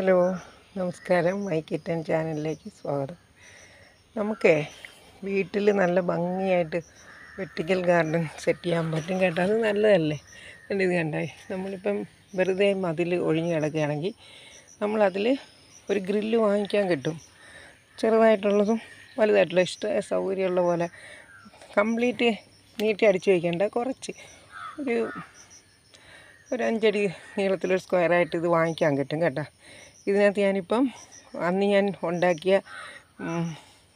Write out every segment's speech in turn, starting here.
Hello നമസ്കാരം. My kitten ചാനലിലേക്ക് സ്വാഗതം. നമുക്കേ വീട്ടിൽ നല്ല ഭംഗിയായിട്ട് വെർട്ടിക്കൽ ഗാർഡൻ സെറ്റ് ചെയ്യാൻ പറ്റും കേട്ടോ. അത് നല്ലതല്ലേ? എന്റെ ഇത് കണ്ടായി നമ്മളിപ്പം വെറുതെ മതിൽ ഒഴിഞ്ഞ് കിടക്കുകയാണെങ്കിൽ നമ്മളതിൽ ഒരു ഗ്രില്ല് വാങ്ങിക്കാൻ കിട്ടും. ചെറുതായിട്ടുള്ളതും വലുതായിട്ടുള്ള ഇഷ്ട സൗകര്യമുള്ള പോലെ കംപ്ലീറ്റ് നീട്ടി അടിച്ച് വയ്ക്കേണ്ട കുറച്ച്. ഒരു ഒരു അഞ്ചടി നീളത്തിലൊരു സ്ക്വയറായിട്ട് ഇത് വാങ്ങിക്കാൻ കിട്ടും കേട്ടോ. ഇതിനകത്ത് ഞാനിപ്പം അന്ന് ഞാൻ ഉണ്ടാക്കിയ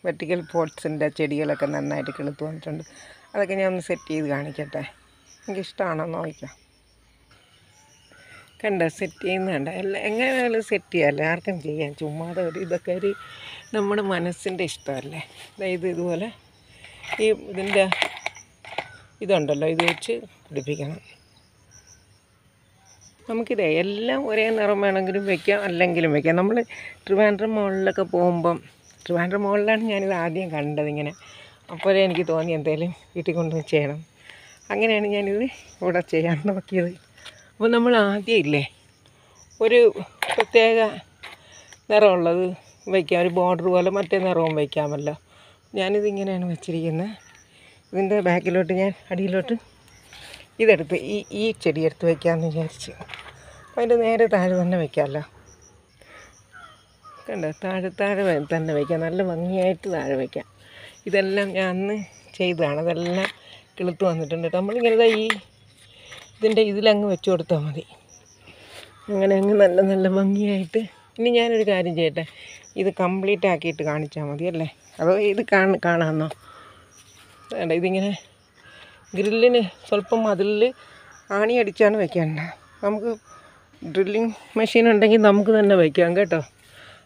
വെർട്ടിക്കൽ പോട്ട്സിന്റെ ചെടികളൊക്കെ നന്നായിട്ട് കിളുത്ത് വന്നിട്ടുണ്ട്. അതൊക്കെ ഞാൻ ഒന്ന് സെറ്റ് ചെയ്ത് കാണിക്കട്ടെ? എനിക്കിഷ്ടമാണോ നോക്കാം. കണ്ട സെറ്റ് ചെയ്യുന്നുണ്ട് എല്ലാം എങ്ങനെയാണ് സെറ്റ് ചെയ്യാമല്ലേ ആർക്കും ചെയ്യാം. ചുമ്മാതെ ഒരു ഇതൊക്കെ ഒരു നമ്മുടെ മനസ്സിന്റെ ഇഷ്ടമല്ലേ? അതായത് ഇതുപോലെ ഈ ഇതിന്റെ ഇതുണ്ടല്ലോ ഇത് വെച്ച് പിടിപ്പിക്കണം. നമുക്കിതേ എല്ലാം ഒരേ നിറം വേണമെങ്കിലും വെക്കാം അല്ലെങ്കിലും വെക്കാം. നമ്മൾ ട്രിവാൻഡ്രം മോളിലൊക്കെ പോകുമ്പം ട്രിവാൻഡ്രം മോളിലാണ് ഞാനിത് ആദ്യം കണ്ടത് ഇങ്ങനെ. അപ്പോഴേ എനിക്ക് തോന്നി എന്തേലും വീട്ടിൽ കൊണ്ടുവന്ന് ചെയ്യണം. അങ്ങനെയാണ് ഞാനിത് ഇവിടെ ചെയ്യാൻ നോക്കിയത്. അപ്പോൾ നമ്മൾ ആദ്യം ഇല്ലേ ഒരു പ്രത്യേക നിറമുള്ളത് വയ്ക്കാം ഒരു ബോർഡർ പോലെ മറ്റേ നിറവും വയ്ക്കാമല്ലോ ഞാനിത് ഇങ്ങനെയാണ് വെച്ചിരിക്കുന്നത്. ഇതിന്റെ ബാക്കിലോട്ട് ഞാൻ അടിയിലോട്ട് ഇതെടുത്ത് ഈ ഈ ചെടി എടുത്ത് വയ്ക്കാമെന്ന് വിചാരിച്ചു. അതിന്റെ നേരെ താഴെ തന്നെ വയ്ക്കാമല്ലോ. കണ്ടോ? താഴെ താഴെ തന്നെ വയ്ക്കാം. നല്ല ഭംഗിയായിട്ട് താഴെ വയ്ക്കാം. ഇതെല്ലാം ഞാൻ അന്ന് ചെയ്തതാണ്. അതെല്ലാം കിളുത്ത് വന്നിട്ടുണ്ട് നമ്മളിങ്ങനെ ഈ ഇതിന്റെ ഇതിലങ്ങ് വെച്ച് കൊടുത്താൽ മതി. അങ്ങനെ അങ്ങ് നല്ല നല്ല ഭംഗിയായിട്ട്. ഇനി ഞാനൊരു കാര്യം ചെയ്യട്ടെ. ഇത് കംപ്ലീറ്റ് ആക്കിയിട്ട് കാണിച്ചാൽ മതി അല്ലേ? അതോ ഇത് കാണ കാണാമെന്നോ? വേണ്ട ഇതിങ്ങനെ ഗ്രില്ലിന് സ്വല്പം മതിലിൽ ആണി അടിച്ചാണ് വെക്കേണ്ടത്. നമുക്ക് ഡ്രില്ലിങ് മെഷീൻ ഉണ്ടെങ്കിൽ നമുക്ക് തന്നെ വയ്ക്കാം കേട്ടോ.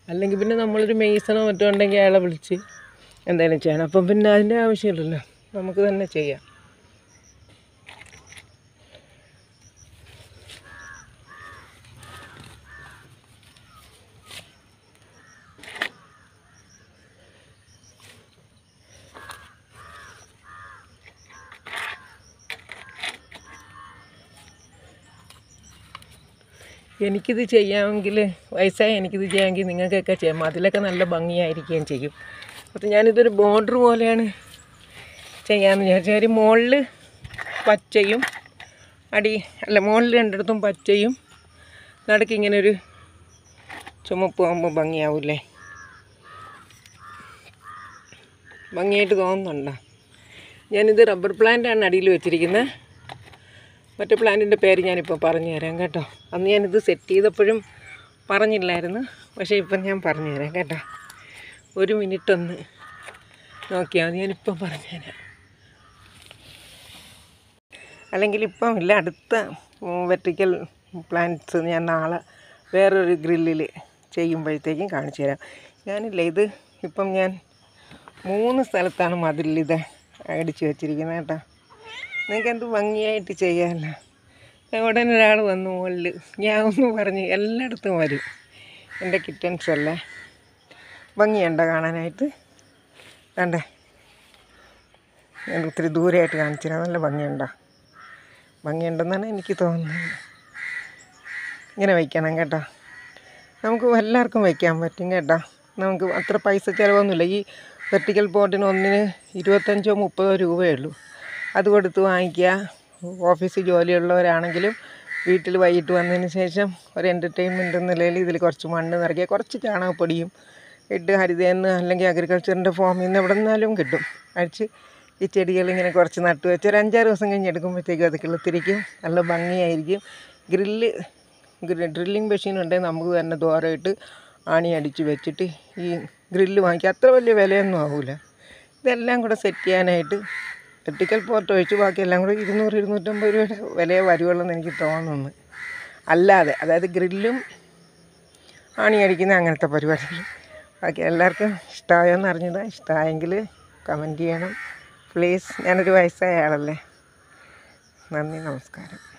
അല്ലെങ്കിൽ പിന്നെ നമ്മളൊരു മെയ്സണോ മറ്റോ ഉണ്ടെങ്കിൽ അയാളെ വിളിച്ച് എന്തായാലും ചെയ്യണം അപ്പം പിന്നെ അതിന്റെ ആവശ്യമില്ലല്ലോ. നമുക്ക് തന്നെ ചെയ്യാം. എനിക്കിത് ചെയ്യാമെങ്കിൽ വയസ്സായി എനിക്കിത് ചെയ്യാമെങ്കിൽ നിങ്ങൾക്കൊക്കെ ചെയ്യാം. അതിലൊക്കെ നല്ല ഭംഗിയായിരിക്കുകയും ചെയ്യും. അപ്പോൾ ഞാനിതൊരു ബോർഡർ പോലെയാണ് ചെയ്യാമെന്ന് വിചാരിച്ചു. ഒരു മുകളിൽ പച്ചയും അടി അല്ല മുകളിൽ രണ്ടിടത്തും പച്ചയും നടുക്ക് ഇങ്ങനൊരു ചുമപ്പ് ആകുമ്പോൾ ഭംഗിയാവില്ലേ? ഭംഗിയായിട്ട് തോന്നുന്നുണ്ടോ? ഞാനിത് റബ്ബർ പ്ലാന്റാണ് അടിയിൽ വെച്ചിരിക്കുന്നത്. മറ്റേ പ്ലാന്റിന്റെ പേര് ഞാനിപ്പോൾ പറഞ്ഞു തരാം കേട്ടോ. അന്ന് ഞാനിത് സെറ്റ് ചെയ്തപ്പോഴും പറഞ്ഞില്ലായിരുന്നു. പക്ഷേ ഇപ്പം ഞാൻ പറഞ്ഞു തരാം കേട്ടോ. ഒരു മിനിറ്റ് ഒന്ന് നോക്കിയാൽ ഞാനിപ്പം പറഞ്ഞു തരാം. അല്ലെങ്കിൽ ഇപ്പം ഇല്ല അടുത്ത വെർട്ടിക്കൽ പ്ലാന്റ്സ് ഞാൻ നാളെ വേറൊരു ഗ്രില്ലിൽ ചെയ്യുമ്പോഴത്തേക്കും കാണിച്ചു തരാം. ഞാനില്ല ഇത് ഇപ്പം ഞാൻ മൂന്ന് സ്ഥലത്താണ് മതിലിത് അടിച്ച് വെച്ചിരിക്കുന്നത് കേട്ടോ. നിങ്ങൾക്ക് എന്ത് ഭംഗിയായിട്ട് ചെയ്യാമല്ലോ ഉടനെ ഒരാൾ വന്നു മുകളിൽ ഞാൻ ഒന്ന് പറഞ്ഞ് എല്ലായിടത്തും വരും. എന്റെ കിറ്റൻസ് അല്ലേ? ഭംഗിയുണ്ടോ കാണാനായിട്ട്? കണ്ടേ. ഞാൻ ഒത്തിരി ദൂരെയായിട്ട് കാണിച്ചിരുന്ന നല്ല ഭംഗിയുണ്ടോ? ഭംഗിയുണ്ടെന്നാണ് എനിക്ക് തോന്നുന്നത്. ഇങ്ങനെ വയ്ക്കണം കേട്ടോ. നമുക്ക് എല്ലാവർക്കും വയ്ക്കാൻ പറ്റും കേട്ടോ. നമുക്ക് അത്ര പൈസ ചിലവൊന്നുമില്ല. ഈ വെർട്ടിക്കൽ പോട്ടിന് ഒന്നിന് ഇരുപത്തഞ്ചോ മുപ്പതോ രൂപയേ ഉള്ളൂ. അത് കൊടുത്ത് വാങ്ങിക്കുക. ഓഫീസിൽ ജോലിയുള്ളവരാണെങ്കിലും വീട്ടിൽ വൈകിട്ട് വന്നതിന് ശേഷം ഒരു എന്റർടൈൻമെന്റ് എന്ന നിലയിൽ ഇതിൽ കുറച്ച് മണ്ണ് നിറയ്ക്കുക. കുറച്ച് ചാണകപ്പൊടിയും ഇട്ട് ഹരിതയെന്ന് അല്ലെങ്കിൽ അഗ്രികൾച്ചറിന്റെ ഫോമിൽ നിന്ന് എവിടെ നിന്നാലും കിട്ടും. അഴിച്ച് ഈ ചെടികൾ ഇങ്ങനെ കുറച്ച് നട്ട് വെച്ച് ഒരു അഞ്ചാറ് ദിവസം കഴിഞ്ഞ് എടുക്കുമ്പോഴത്തേക്കും അത് കിളുത്തിരിക്കും നല്ല ഭംഗിയായിരിക്കും. ഗ്രില്ല് ഡ്രില്ലിങ് മെഷീൻ ഉണ്ടെങ്കിൽ നമുക്ക് തന്നെ ദോരമായിട്ട് ആണി അടിച്ച് വെച്ചിട്ട് ഈ ഗ്രില്ല് വാങ്ങിക്കുക. അത്ര വലിയ വിലയൊന്നും ആവില്ല ഇതെല്ലാം കൂടെ സെറ്റ് ചെയ്യാനായിട്ട് വെർട്ടിക്കൽ പോർട്ട് ഒഴിച്ച് ബാക്കി എല്ലാം കൂടെ ഇരുന്നൂറ് ഇരുന്നൂറ്റമ്പത് രൂപയുടെ വിലയെ വരുവുള്ളൂ എന്ന് എനിക്ക് തോന്നുന്നു. അല്ലാതെ അതായത് ഗ്രില്ലും ആണി അടിക്കുന്ന അങ്ങനത്തെ പരിപാടികൾ. ബാക്കി എല്ലാവർക്കും ഇഷ്ടമായോ എന്ന് അറിഞ്ഞത്. ഇഷ്ടമായെങ്കിൽ കമന്റ് ചെയ്യണം. പ്ലീസ് ഞാനൊരു വയസ്സായ ആളല്ലേ. നന്ദി നമസ്കാരം.